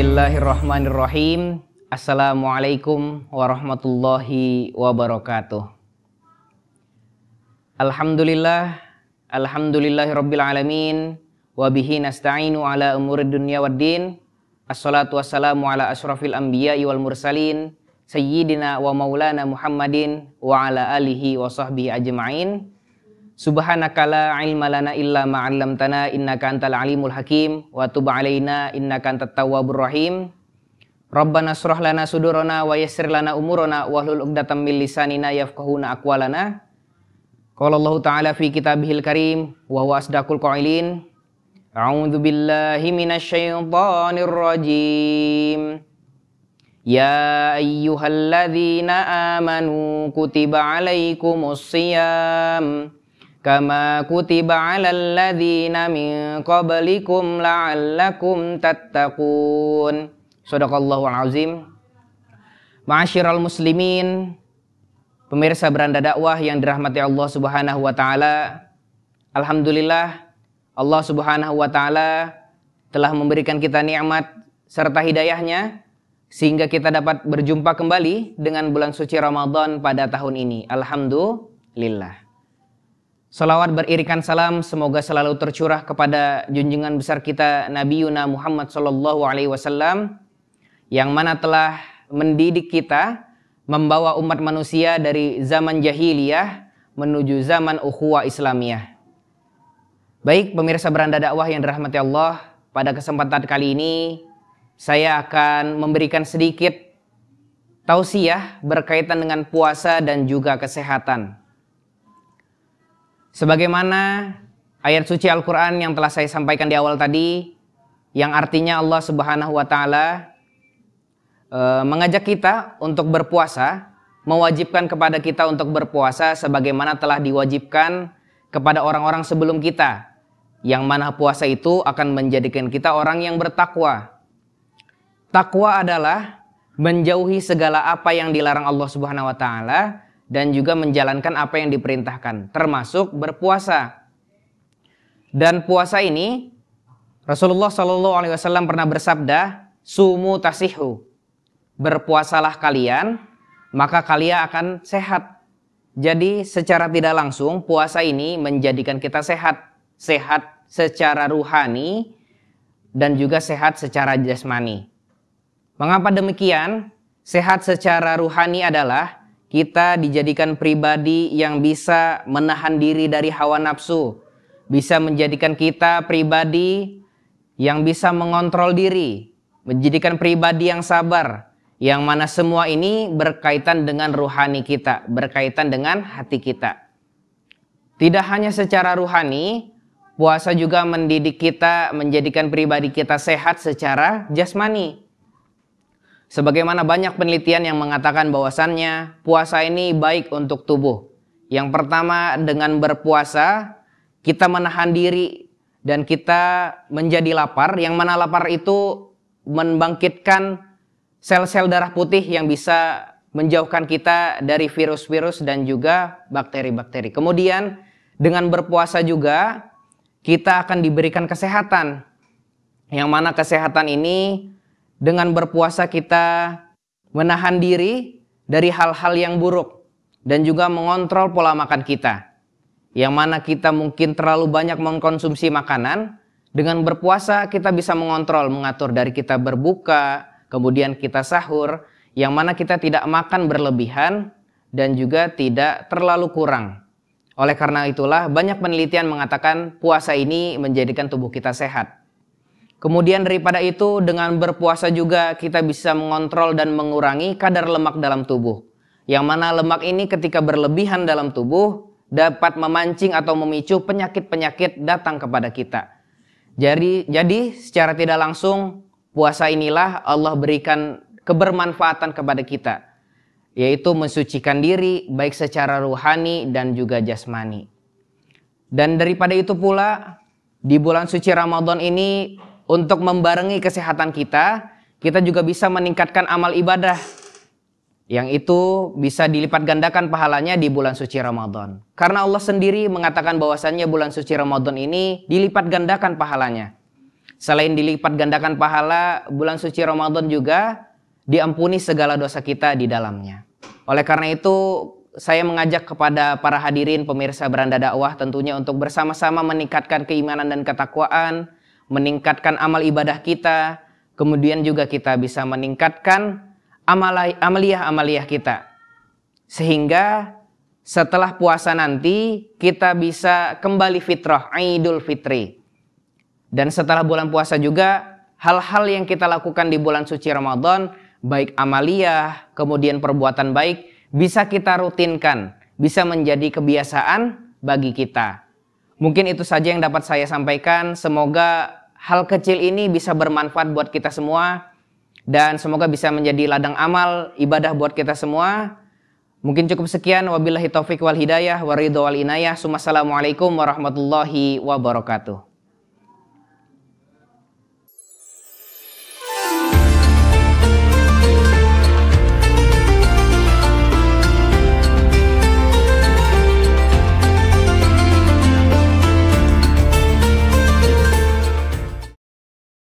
Bismillahirrahmanirrahim. Assalamualaikum warahmatullahi wabarakatuh. Alhamdulillah, alhamdulillahi rabbil alamin, wa bihi nasta'inu ala umuri dunya waddin. Assalatu wassalamu ala asrafil anbiya'i wal mursalin, sayyidina wa maulana Muhammadin wa ala alihi wa sahbihi ajma'in. Subhanaka la ilma lana illa ma 'allamtana innaka antal alimul hakim wa tub 'alaina innaka antat tawwabur rahim. Rabbana surah lana sudurana wa yassir lana umurana wa hlul 'uqdatam min lisanina yafqahuna aqwalana. Qala Allah Ta'ala fi kitabihil karim wa huwa asdaqul qailin. A'udzu billahi minasy syaithanir rajim. Ya ayyuhalladzina amanu kutiba 'alaikumus shiyam kama kutiba 'alal ladzina min qablikum la'allakum tattaqun. Shadaqallahu azim. Ma'asyiral muslimin, pemirsa beranda dakwah yang dirahmati Allah Subhanahu wa taala. Alhamdulillah Allah Subhanahu wa taala telah memberikan kita nikmat serta hidayahnya sehingga kita dapat berjumpa kembali dengan bulan suci Ramadan pada tahun ini. Alhamdulillah. Salawat beririkan salam semoga selalu tercurah kepada junjungan besar kita Nabi Yuna Muhammad Sallallahu Alaihi Wasallam yang mana telah mendidik kita membawa umat manusia dari zaman jahiliyah menuju zaman ukhuwah Islamiyah. Baik pemirsa beranda dakwah yang dirahmati Allah, pada kesempatan kali ini saya akan memberikan sedikit tausiah berkaitan dengan puasa dan juga kesehatan. Sebagaimana ayat suci Al-Quran yang telah saya sampaikan di awal tadi, yang artinya Allah Subhanahu wa Ta'ala e, mengajak kita untuk berpuasa, mewajibkan kepada kita untuk berpuasa sebagaimana telah diwajibkan kepada orang-orang sebelum kita, yang mana puasa itu akan menjadikan kita orang yang bertakwa. Takwa adalah menjauhi segala apa yang dilarang Allah Subhanahu wa taala dan juga menjalankan apa yang diperintahkan, termasuk berpuasa. Dan puasa ini Rasulullah Shallallahu Alaihi Wasallam pernah bersabda, sumu tasihu, berpuasalah kalian, maka kalian akan sehat. Jadi secara tidak langsung puasa ini menjadikan kita sehat, sehat secara ruhani dan juga sehat secara jasmani. Mengapa demikian? Sehat secara ruhani adalah kita dijadikan pribadi yang bisa menahan diri dari hawa nafsu, bisa menjadikan kita pribadi yang bisa mengontrol diri, menjadikan pribadi yang sabar, yang mana semua ini berkaitan dengan ruhani kita, berkaitan dengan hati kita. Tidak hanya secara ruhani, puasa juga mendidik kita menjadikan pribadi kita sehat secara jasmani. Sebagaimana banyak penelitian yang mengatakan bahwasannya puasa ini baik untuk tubuh. Yang pertama dengan berpuasa kita menahan diri dan kita menjadi lapar. Yang mana lapar itu membangkitkan sel-sel darah putih yang bisa menjauhkan kita dari virus-virus dan juga bakteri-bakteri. Kemudian dengan berpuasa juga kita akan diberikan kesehatan. Yang mana kesehatan ini dengan berpuasa kita menahan diri dari hal-hal yang buruk dan juga mengontrol pola makan kita. Yang mana kita mungkin terlalu banyak mengkonsumsi makanan, dengan berpuasa kita bisa mengontrol, mengatur dari kita berbuka, kemudian kita sahur, yang mana kita tidak makan berlebihan dan juga tidak terlalu kurang. Oleh karena itulah banyak penelitian mengatakan puasa ini menjadikan tubuh kita sehat. Kemudian daripada itu dengan berpuasa juga kita bisa mengontrol dan mengurangi kadar lemak dalam tubuh. Yang mana lemak ini ketika berlebihan dalam tubuh dapat memancing atau memicu penyakit-penyakit datang kepada kita. Jadi jadi secara tidak langsung puasa inilah Allah berikan kebermanfaatan kepada kita yaitu mensucikan diri baik secara ruhani dan juga jasmani. Dan daripada itu pula di bulan suci Ramadan ini untuk membarengi kesehatan kita, kita juga bisa meningkatkan amal ibadah. Yang itu bisa dilipat gandakan pahalanya di bulan suci Ramadan. Karena Allah sendiri mengatakan bahwasannya bulan suci Ramadan ini dilipat gandakan pahalanya. Selain dilipat gandakan pahala, bulan suci Ramadan juga diampuni segala dosa kita di dalamnya. Oleh karena itu, saya mengajak kepada para hadirin pemirsa beranda dakwah tentunya untuk bersama-sama meningkatkan keimanan dan ketakwaan, meningkatkan amal ibadah kita, kemudian juga kita bisa meningkatkan amaliyah-amaliyah kita. Sehingga setelah puasa nanti kita bisa kembali fitrah, Idul Fitri. Dan setelah bulan puasa juga hal-hal yang kita lakukan di bulan suci Ramadan baik amaliyah, kemudian perbuatan baik, bisa kita rutinkan, bisa menjadi kebiasaan bagi kita. Mungkin itu saja yang dapat saya sampaikan. Semoga hal kecil ini bisa bermanfaat buat kita semua dan semoga bisa menjadi ladang amal ibadah buat kita semua. Mungkin cukup sekian. Wabillahi taufik wal hidayah, waridho wal inayah. Assalamualaikum warahmatullahi wabarakatuh.